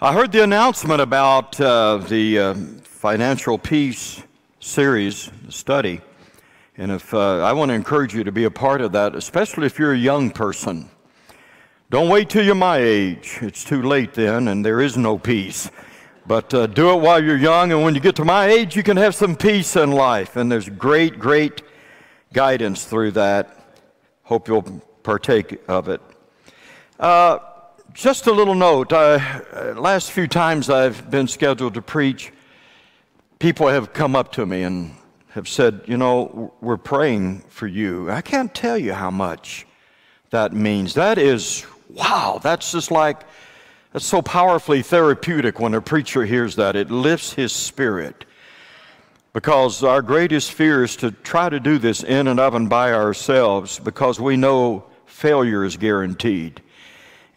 I heard the announcement about uh, the uh, financial peace series study, and if uh, I want to encourage you to be a part of that, especially if you're a young person. Don't wait till you're my age; it's too late then, and there is no peace. But uh, do it while you're young, and when you get to my age, you can have some peace in life. And there's great, great guidance through that. Hope you'll partake of it. Uh, just a little note. Uh, last few times I've been scheduled to preach, people have come up to me and have said, You know, we're praying for you. I can't tell you how much that means. That is, wow, that's just like, that's so powerfully therapeutic when a preacher hears that. It lifts his spirit. Because our greatest fear is to try to do this in and of and by ourselves because we know failure is guaranteed.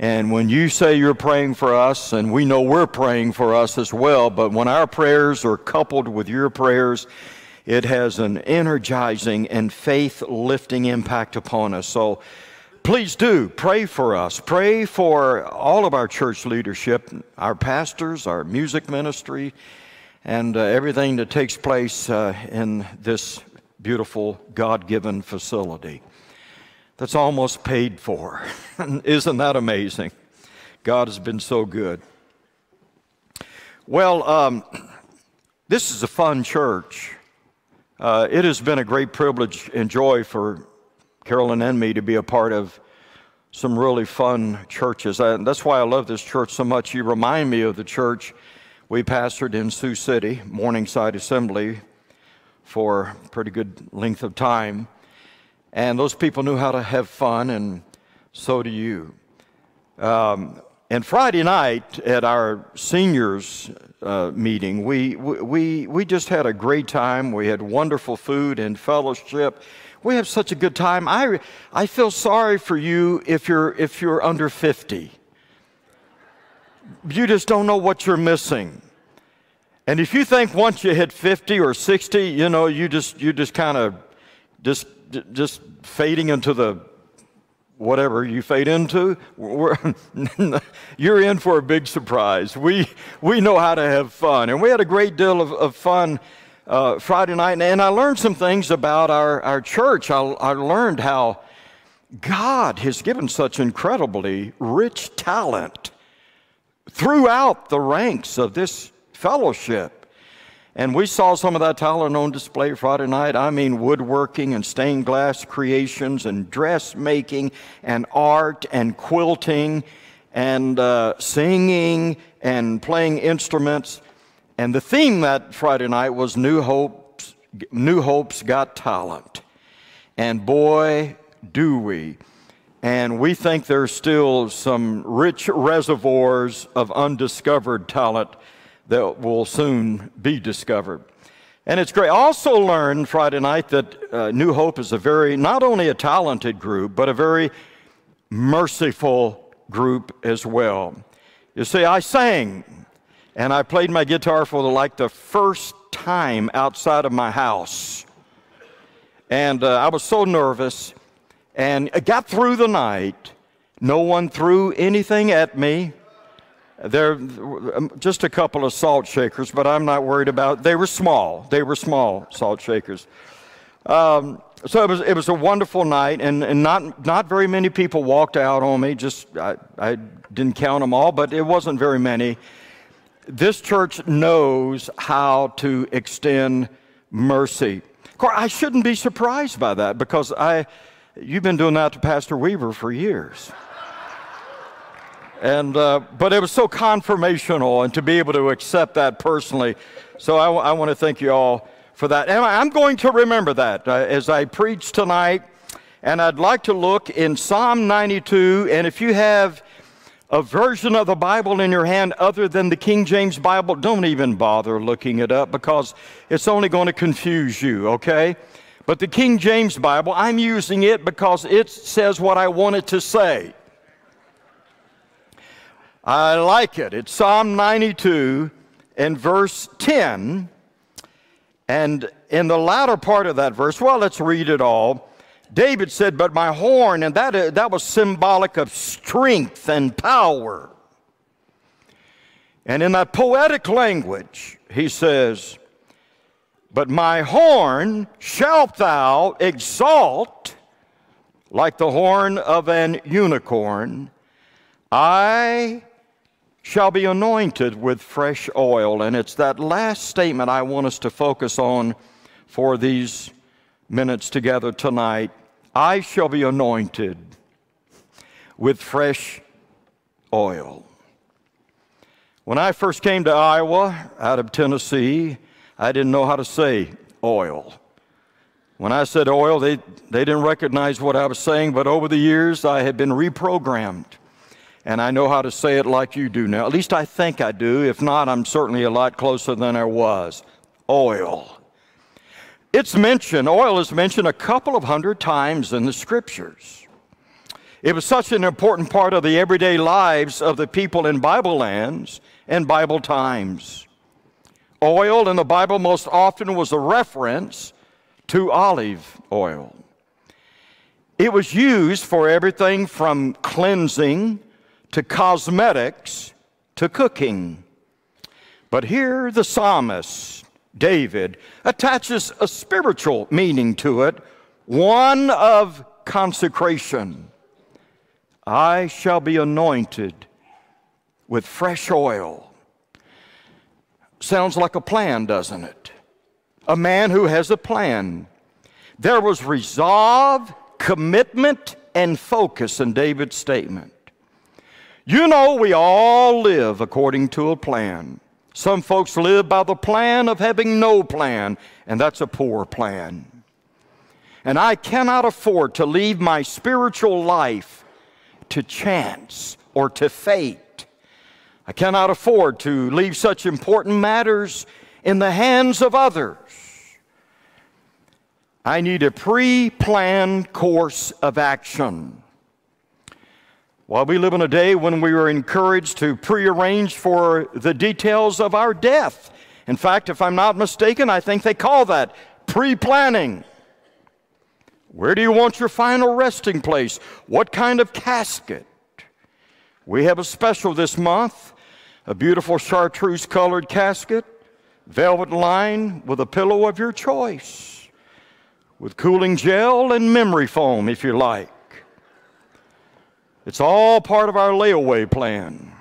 And when you say you're praying for us, and we know we're praying for us as well, but when our prayers are coupled with your prayers, it has an energizing and faith lifting impact upon us. So please do pray for us. Pray for all of our church leadership, our pastors, our music ministry, and uh, everything that takes place uh, in this beautiful God given facility that's almost paid for. Isn't that amazing? God has been so good. Well, um, this is a fun church. Uh, it has been a great privilege and joy for Carolyn and me to be a part of some really fun churches. I, that's why I love this church so much. You remind me of the church we pastored in Sioux City, Morningside Assembly, for a pretty good length of time. And those people knew how to have fun, and so do you. Um, and Friday night at our seniors uh, meeting, we, we, we just had a great time. We had wonderful food and fellowship. We have such a good time. I, I feel sorry for you if you're, if you're under 50. You just don't know what you're missing. And if you think once you hit 50 or 60, you know, you just, you just kind of just just fading into the whatever you fade into, you're in for a big surprise. We, we know how to have fun. And we had a great deal of, of fun uh, Friday night. And I learned some things about our, our church. I, I learned how God has given such incredibly rich talent throughout the ranks of this fellowship. And we saw some of that talent on display Friday night. I mean, woodworking and stained glass creations and dressmaking and art and quilting and uh, singing and playing instruments. And the theme that Friday night was New Hope's, New Hope's Got Talent. And boy, do we. And we think there's still some rich reservoirs of undiscovered talent that will soon be discovered. And it's great. I also learned Friday night that uh, New Hope is a very, not only a talented group, but a very merciful group as well. You see, I sang and I played my guitar for the, like the first time outside of my house. And uh, I was so nervous and I got through the night. No one threw anything at me. They're um, just a couple of salt shakers, but I'm not worried about. They were small. They were small salt shakers. Um, so it was, it was a wonderful night, and, and not, not very many people walked out on me. Just I, I didn't count them all, but it wasn't very many. This church knows how to extend mercy. Of course, I shouldn't be surprised by that because I, you've been doing that to Pastor Weaver for years. And, uh, but it was so confirmational and to be able to accept that personally. So I, I want to thank you all for that. And I'm going to remember that uh, as I preach tonight. And I'd like to look in Psalm 92. And if you have a version of the Bible in your hand other than the King James Bible, don't even bother looking it up because it's only going to confuse you, okay? But the King James Bible, I'm using it because it says what I want it to say. I like it. It's Psalm 92 and verse 10. And in the latter part of that verse, well, let's read it all. David said, But my horn, and that, that was symbolic of strength and power. And in that poetic language, he says, But my horn shalt thou exalt like the horn of an unicorn. I shall be anointed with fresh oil. And it's that last statement I want us to focus on for these minutes together tonight. I shall be anointed with fresh oil. When I first came to Iowa out of Tennessee, I didn't know how to say oil. When I said oil, they, they didn't recognize what I was saying, but over the years I had been reprogrammed. And I know how to say it like you do now. At least I think I do. If not, I'm certainly a lot closer than I was. Oil. It's mentioned, oil is mentioned a couple of hundred times in the scriptures. It was such an important part of the everyday lives of the people in Bible lands and Bible times. Oil in the Bible most often was a reference to olive oil. It was used for everything from cleansing to cosmetics to cooking. But here the psalmist, David, attaches a spiritual meaning to it, one of consecration. I shall be anointed with fresh oil. Sounds like a plan, doesn't it? a man who has a plan. There was resolve, commitment, and focus in David's statement. You know, we all live according to a plan. Some folks live by the plan of having no plan, and that's a poor plan. And I cannot afford to leave my spiritual life to chance or to fate. I cannot afford to leave such important matters in the hands of others. I need a pre planned course of action. While we live in a day when we are encouraged to prearrange for the details of our death. In fact, if I'm not mistaken, I think they call that pre planning. Where do you want your final resting place? What kind of casket? We have a special this month a beautiful chartreuse colored casket, velvet lined with a pillow of your choice with cooling gel and memory foam, if you like. It's all part of our layaway plan.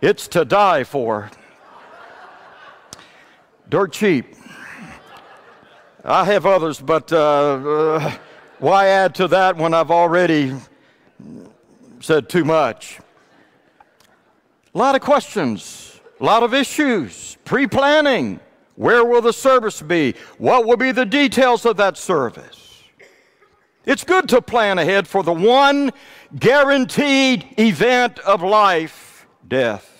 It's to die for. Dirt cheap. I have others, but uh, uh, why add to that when I've already said too much? A lot of questions, a lot of issues, pre planning. Where will the service be? What will be the details of that service? It's good to plan ahead for the one guaranteed event of life death.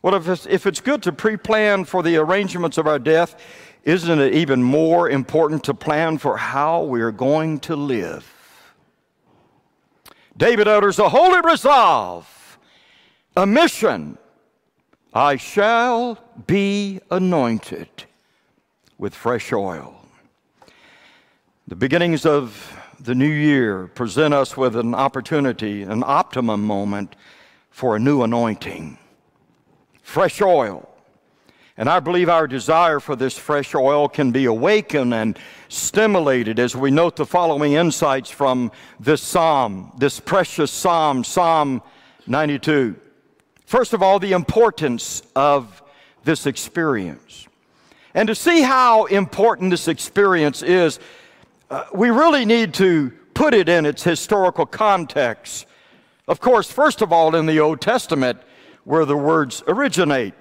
What if it's, if it's good to pre plan for the arrangements of our death? Isn't it even more important to plan for how we are going to live? David utters a holy resolve, a mission I shall be anointed with fresh oil. The beginnings of the new year present us with an opportunity, an optimum moment for a new anointing. Fresh oil. And I believe our desire for this fresh oil can be awakened and stimulated as we note the following insights from this psalm, this precious psalm, Psalm 92. First of all, the importance of this experience. And to see how important this experience is, uh, we really need to put it in its historical context. Of course, first of all, in the Old Testament, where the words originate.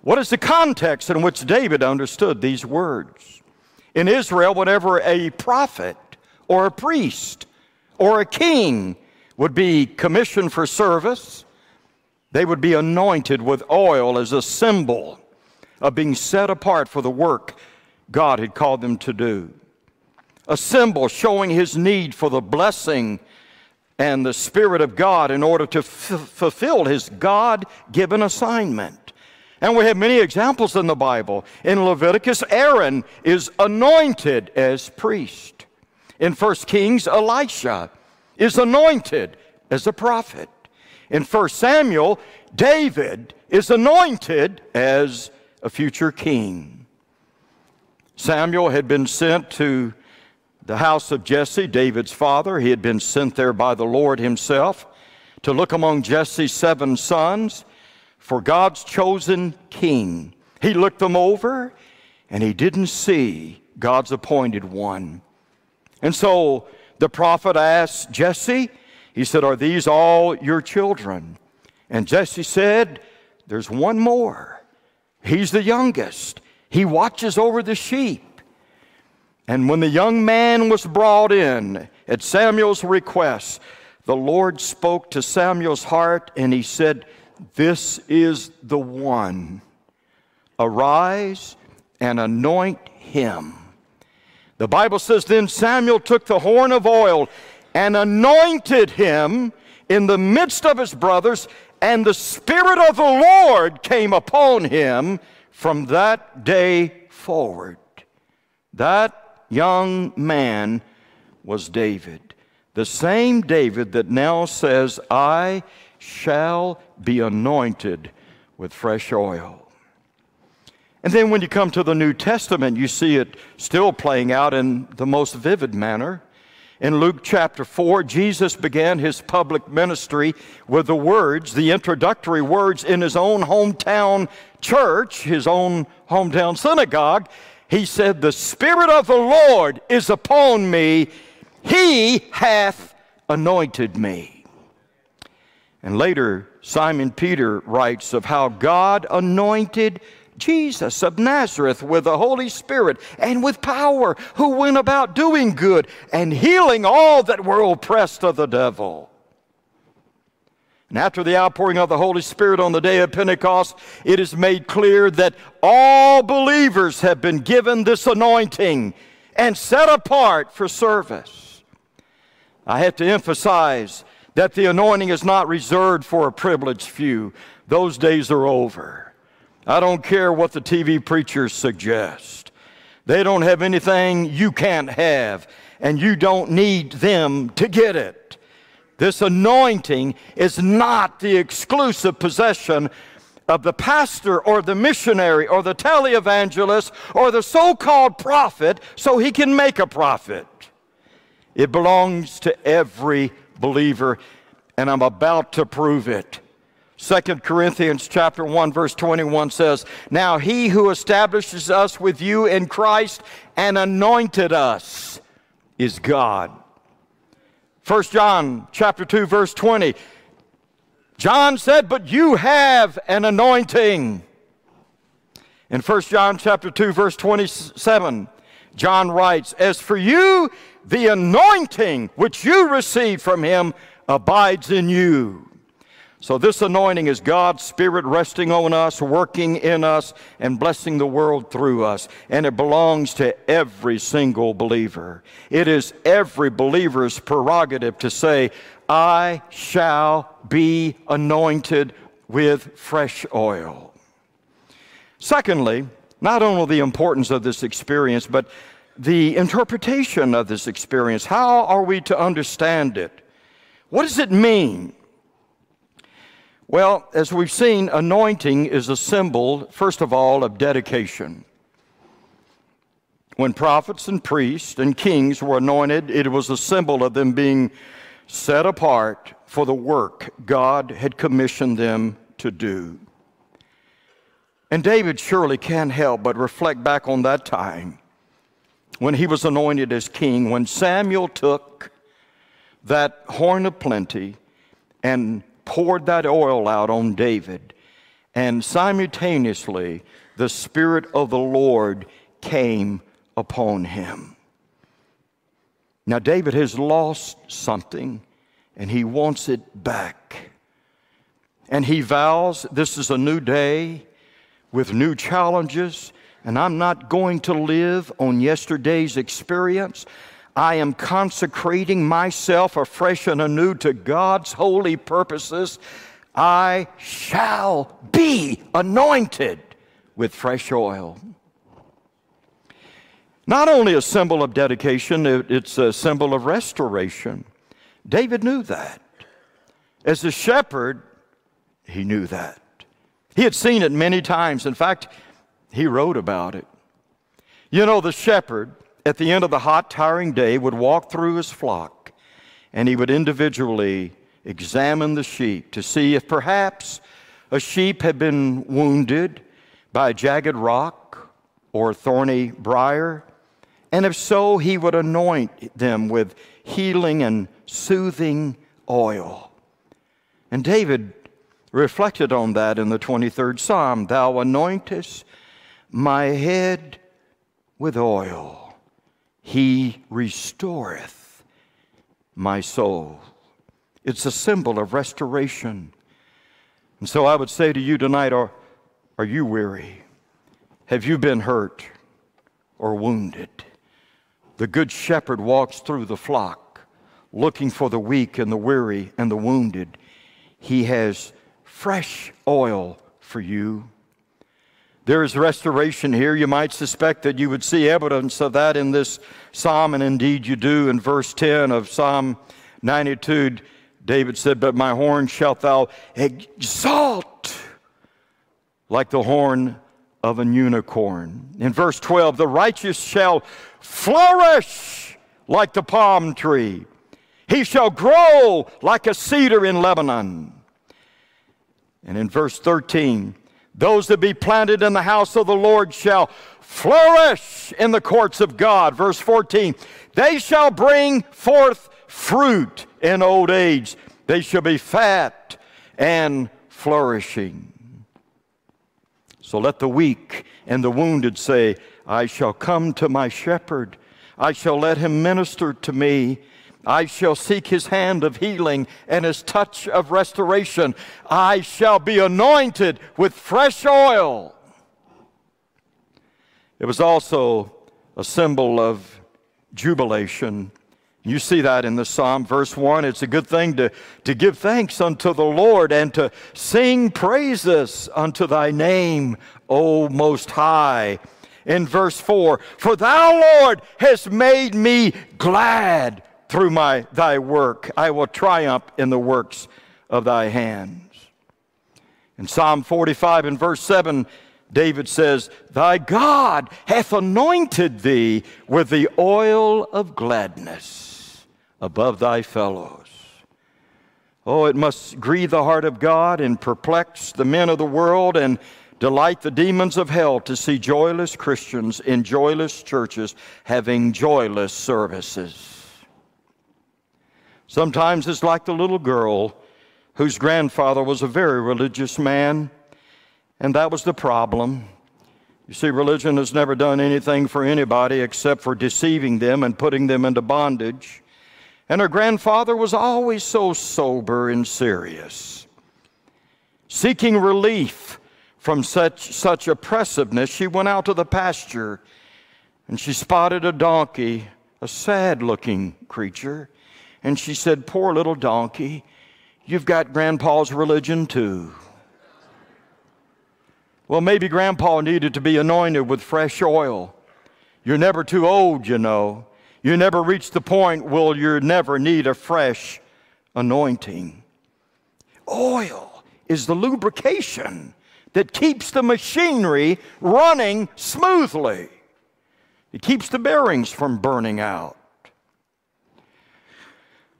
What is the context in which David understood these words? In Israel, whenever a prophet or a priest or a king would be commissioned for service, they would be anointed with oil as a symbol of being set apart for the work God had called them to do. A symbol showing his need for the blessing and the Spirit of God in order to fulfill his God given assignment. And we have many examples in the Bible. In Leviticus, Aaron is anointed as priest. In 1 Kings, Elisha is anointed as a prophet. In 1 Samuel, David is anointed as a future king. Samuel had been sent to the house of Jesse, David's father. He had been sent there by the Lord himself to look among Jesse's seven sons for God's chosen king. He looked them over and he didn't see God's appointed one. And so the prophet asked Jesse, he said, Are these all your children? And Jesse said, There's one more. He's the youngest. He watches over the sheep. And when the young man was brought in at Samuel's request, the Lord spoke to Samuel's heart and he said, This is the one. Arise and anoint him. The Bible says, Then Samuel took the horn of oil and anointed him in the midst of his brothers, and the Spirit of the Lord came upon him from that day forward. That young man was David. The same David that now says, I shall be anointed with fresh oil. And then when you come to the New Testament, you see it still playing out in the most vivid manner. In Luke chapter 4, Jesus began his public ministry with the words, the introductory words in his own hometown church, his own hometown synagogue. He said, The Spirit of the Lord is upon me, he hath anointed me. And later, Simon Peter writes of how God anointed Jesus of Nazareth with the Holy Spirit and with power, who went about doing good and healing all that were oppressed of the devil. And after the outpouring of the Holy Spirit on the day of Pentecost, it is made clear that all believers have been given this anointing and set apart for service. I have to emphasize that the anointing is not reserved for a privileged few. Those days are over. I don't care what the TV preachers suggest. They don't have anything you can't have, and you don't need them to get it. This anointing is not the exclusive possession of the pastor or the missionary or the televangelist or the so called prophet so he can make a profit. It belongs to every believer, and I'm about to prove it. 2 Corinthians chapter 1 verse 21 says, "Now he who establishes us with you in Christ and anointed us is God." 1 John chapter 2 verse 20. John said, "But you have an anointing." In 1 John chapter 2 verse 27, John writes, "As for you, the anointing which you received from him abides in you." So, this anointing is God's Spirit resting on us, working in us, and blessing the world through us. And it belongs to every single believer. It is every believer's prerogative to say, I shall be anointed with fresh oil. Secondly, not only the importance of this experience, but the interpretation of this experience. How are we to understand it? What does it mean? Well, as we've seen, anointing is a symbol, first of all, of dedication. When prophets and priests and kings were anointed, it was a symbol of them being set apart for the work God had commissioned them to do. And David surely can't help but reflect back on that time when he was anointed as king, when Samuel took that horn of plenty and poured that oil out on David, and simultaneously the Spirit of the Lord came upon him. Now, David has lost something and he wants it back. And he vows this is a new day with new challenges, and I'm not going to live on yesterday's experience. I am consecrating myself afresh and anew to God's holy purposes. I shall be anointed with fresh oil. Not only a symbol of dedication, it's a symbol of restoration. David knew that. As a shepherd, he knew that. He had seen it many times. In fact, he wrote about it. You know, the shepherd, at the end of the hot, tiring day, would walk through his flock and he would individually examine the sheep to see if perhaps a sheep had been wounded by a jagged rock or a thorny briar. And if so, he would anoint them with healing and soothing oil. And David reflected on that in the 23rd Psalm Thou anointest my head with oil, he restoreth my soul. It's a symbol of restoration. And so I would say to you tonight are, are you weary? Have you been hurt or wounded? The Good Shepherd walks through the flock looking for the weak and the weary and the wounded. He has fresh oil for you. There is restoration here. You might suspect that you would see evidence of that in this psalm, and indeed you do. In verse 10 of Psalm 92, David said, But my horn shalt thou exalt like the horn of an unicorn. In verse 12, the righteous shall flourish like the palm tree. He shall grow like a cedar in Lebanon. And in verse 13, those that be planted in the house of the Lord shall flourish in the courts of God. Verse 14, they shall bring forth fruit in old age. They shall be fat and flourishing. So let the weak and the wounded say, I shall come to my shepherd. I shall let him minister to me. I shall seek his hand of healing and his touch of restoration. I shall be anointed with fresh oil. It was also a symbol of jubilation. You see that in the Psalm, verse 1. It's a good thing to, to give thanks unto the Lord and to sing praises unto thy name, O Most High. In verse 4, for thou, Lord, hast made me glad through my, thy work. I will triumph in the works of thy hands. In Psalm 45 and verse 7, David says, Thy God hath anointed thee with the oil of gladness above thy fellows. Oh, it must grieve the heart of God and perplex the men of the world and delight the demons of hell to see joyless Christians in joyless churches having joyless services. Sometimes it's like the little girl whose grandfather was a very religious man, and that was the problem. You see, religion has never done anything for anybody except for deceiving them and putting them into bondage. And her grandfather was always so sober and serious. Seeking relief from such, such oppressiveness, she went out to the pasture and she spotted a donkey, a sad looking creature. And she said, Poor little donkey, you've got grandpa's religion too. Well, maybe grandpa needed to be anointed with fresh oil. You're never too old, you know. You never reach the point where you never need a fresh anointing. Oil is the lubrication that keeps the machinery running smoothly. It keeps the bearings from burning out.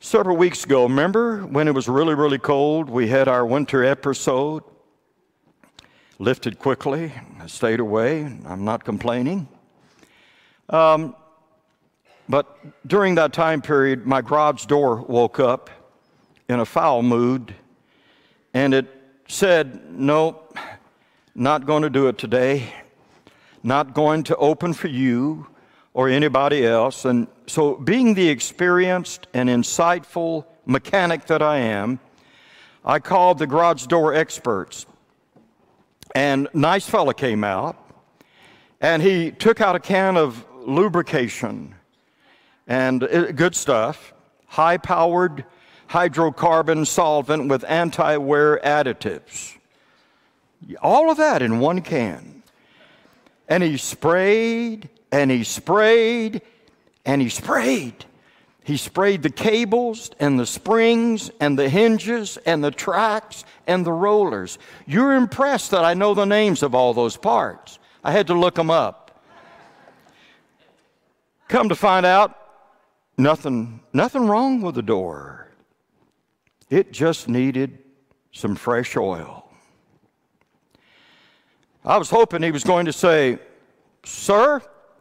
Several weeks ago, remember when it was really, really cold? We had our winter episode. Lifted quickly, I stayed away. I'm not complaining. Um, but during that time period, my garage door woke up in a foul mood, and it said, Nope, not going to do it today. Not going to open for you or anybody else. And so, being the experienced and insightful mechanic that I am, I called the garage door experts. And nice fella came out, and he took out a can of lubrication and uh, good stuff, high powered hydrocarbon solvent with anti wear additives. All of that in one can. And he sprayed and he sprayed and he sprayed. He sprayed the cables and the springs and the hinges and the tracks and the rollers. You're impressed that I know the names of all those parts. I had to look them up. Come to find out, nothing, nothing wrong with the door. It just needed some fresh oil. I was hoping he was going to say, Sir,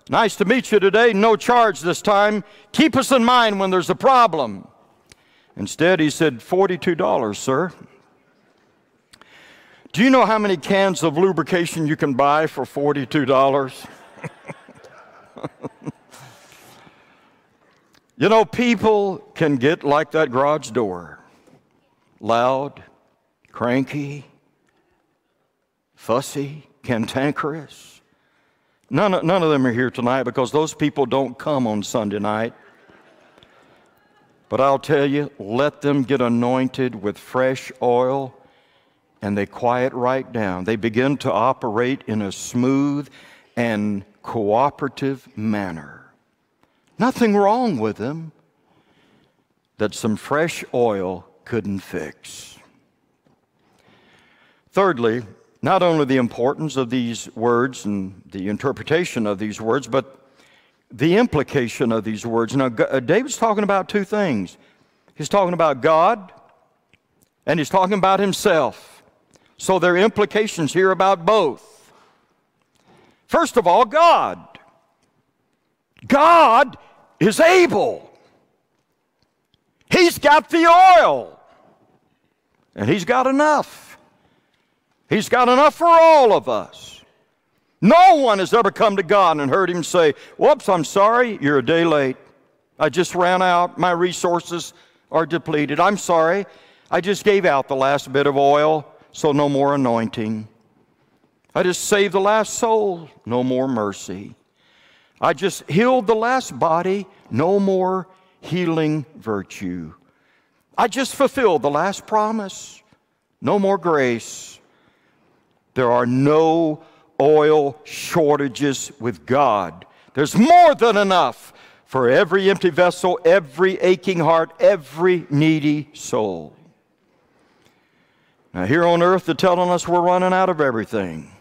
Nice to meet you today. No charge this time. Keep us in mind when there's a problem. Instead, he said, $42, sir. Do you know how many cans of lubrication you can buy for $42? you know, people can get like that garage door loud, cranky, fussy, cantankerous. None of, none of them are here tonight because those people don't come on Sunday night. But I'll tell you, let them get anointed with fresh oil and they quiet right down. They begin to operate in a smooth and cooperative manner. Nothing wrong with them that some fresh oil couldn't fix. Thirdly, not only the importance of these words and the interpretation of these words, but the implication of these words. Now, uh, David's talking about two things he's talking about God and he's talking about himself. So there are implications here about both. First of all, God. God is able. He's got the oil, and He's got enough. He's got enough for all of us. No one has ever come to God and heard him say, Whoops, I'm sorry, you're a day late. I just ran out. My resources are depleted. I'm sorry. I just gave out the last bit of oil, so no more anointing. I just saved the last soul, no more mercy. I just healed the last body, no more healing virtue. I just fulfilled the last promise, no more grace. There are no oil shortages with God. There's more than enough for every empty vessel, every aching heart, every needy soul. Now, here on earth, they're telling us we're running out of everything.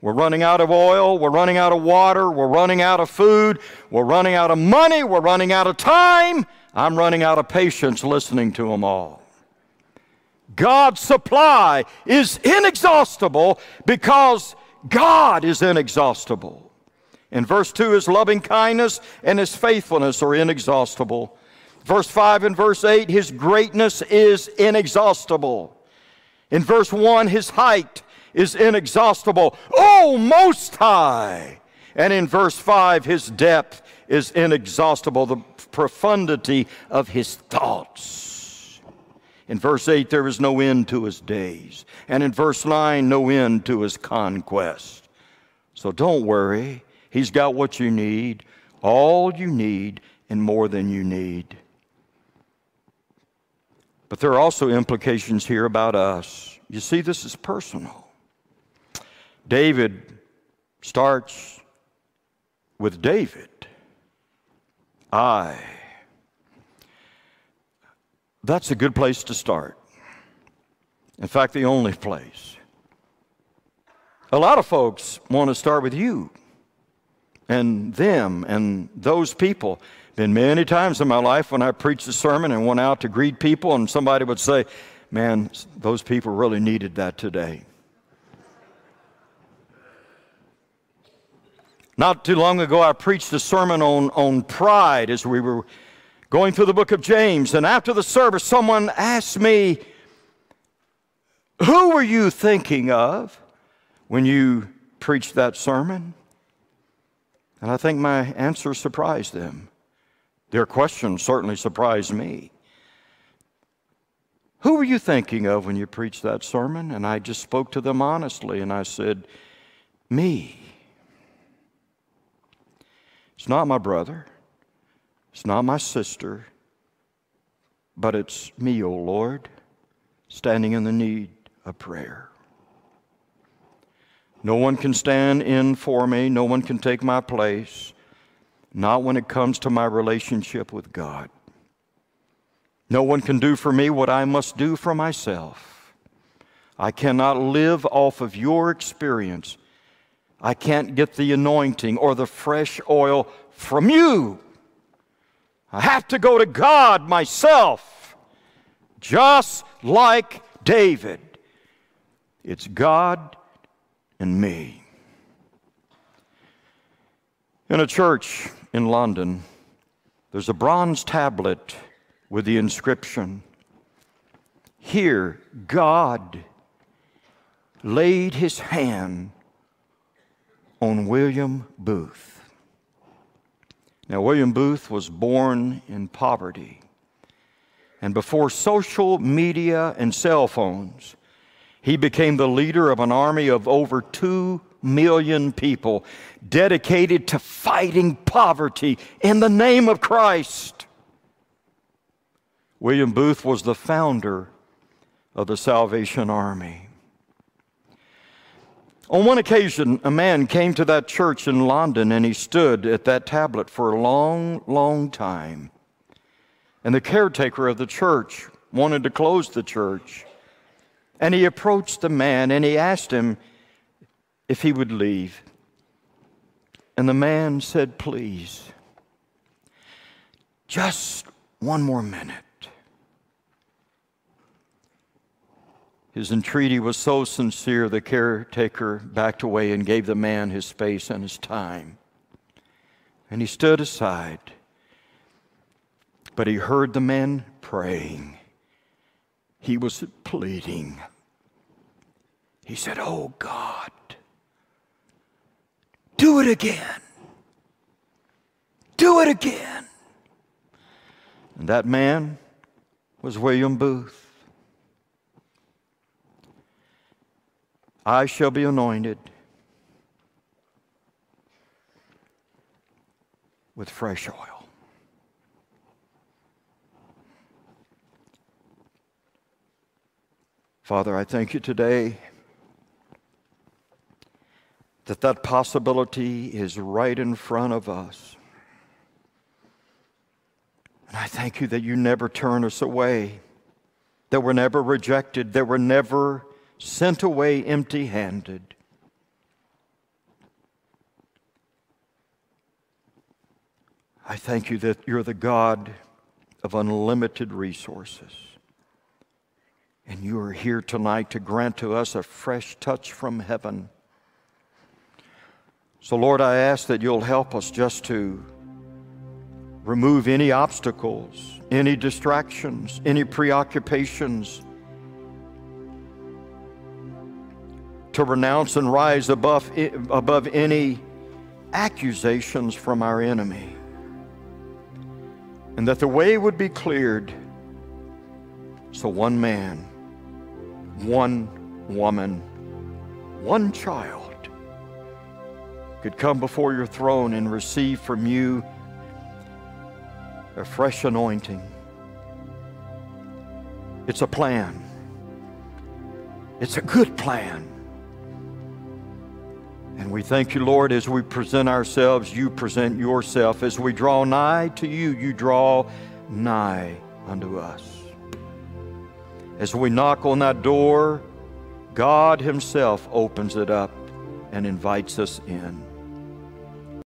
We're running out of oil, we're running out of water, we're running out of food, we're running out of money, we're running out of time. I'm running out of patience listening to them all. God's supply is inexhaustible because God is inexhaustible. In verse 2, his loving kindness and his faithfulness are inexhaustible. Verse 5 and verse 8, his greatness is inexhaustible. In verse 1, his height is inexhaustible. Oh, most high. And in verse 5, his depth is inexhaustible, the profundity of his thoughts. In verse 8, there is no end to his days. And in verse 9, no end to his conquest. So don't worry. He's got what you need, all you need, and more than you need. But there are also implications here about us. You see, this is personal. David starts with David. I that's a good place to start. In fact, the only place. A lot of folks want to start with you and them and those people. Been many times in my life when I preached a sermon and went out to greet people, and somebody would say, Man, those people really needed that today. Not too long ago, I preached a sermon on, on pride as we were going through the book of James, and after the service, someone asked me, Who were you thinking of when you preached that sermon? And I think my answer surprised them. Their question certainly surprised me. Who were you thinking of when you preached that sermon? And I just spoke to them honestly and I said, Me. It's not my brother. It's not my sister, but it's me, O oh Lord, standing in the need of prayer. No one can stand in for me, no one can take my place, not when it comes to my relationship with God. No one can do for me what I must do for myself. I cannot live off of your experience. I can't get the anointing or the fresh oil from you. I have to go to God myself, just like David. It's God and me. In a church in London, there's a bronze tablet with the inscription Here, God laid his hand on William Booth. Now, William Booth was born in poverty. And before social media and cell phones, he became the leader of an army of over two million people dedicated to fighting poverty in the name of Christ. William Booth was the founder of the Salvation Army. On one occasion, a man came to that church in London and he stood at that tablet for a long, long time. And the caretaker of the church wanted to close the church. And he approached the man and he asked him if he would leave. And the man said, Please, just one more minute. His entreaty was so sincere, the caretaker backed away and gave the man his space and his time. And he stood aside. But he heard the man praying. He was pleading. He said, Oh God, do it again. Do it again. And that man was William Booth. I shall be anointed with fresh oil. Father, I thank you today that that possibility is right in front of us. And I thank you that you never turn us away, that we're never rejected, that we're never sent away empty handed. I thank you that you're the God of unlimited resources. And you are here tonight to grant to us a fresh touch from heaven. So, Lord, I ask that you'll help us just to remove any obstacles, any distractions, any preoccupations to renounce and rise above, above any accusations from our enemy. And that the way would be cleared so one man, one woman, one child could come before your throne and receive from you a fresh anointing. It's a plan. It's a good plan. And we thank you, Lord, as we present ourselves, you present yourself. As we draw nigh to you, you draw nigh unto us. As we knock on that door, God Himself opens it up and invites us in.